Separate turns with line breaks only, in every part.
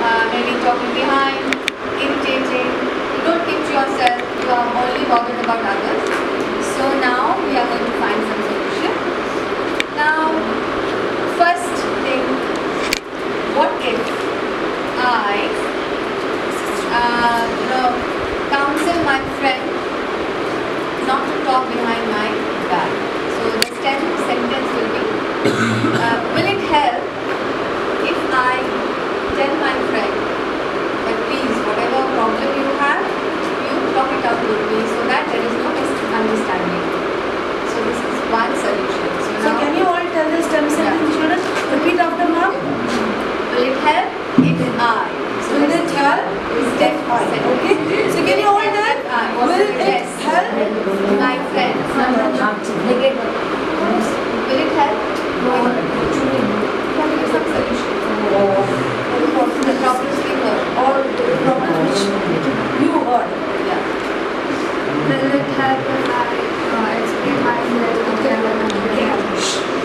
uh, maybe talking behind, irritating. You don't to yourself, you are only bothered about others. So now we are going to find some solution. Now, first thing, what if I uh, you know, counsel my friend not to talk behind my back. So the sentence will be, uh, will it help
现在就个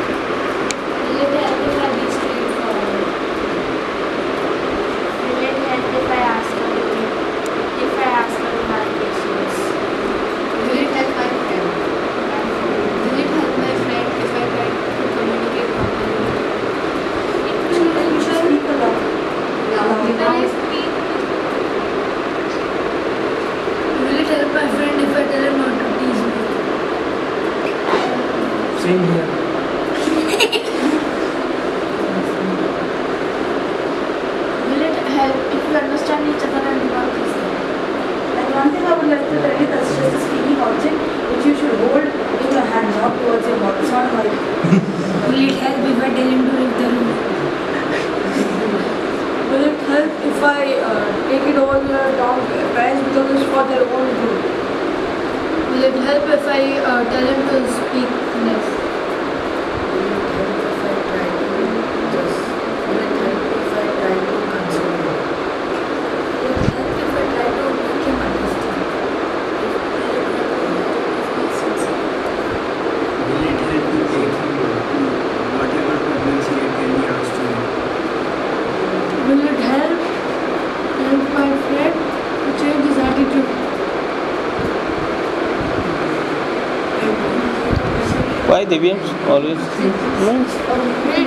Same here.
Will it help if we understand each other and do our business?
And one thing I would like to tell you that's just a speaking object which you should hold in your hand, not towards your mouth. It's not like
Will it help if I tell him to leave the room?
Will it help if I uh, take it over the down parents because it's for their own good?
Will it help if I uh, tell him to speak
Why Divyansh always? No.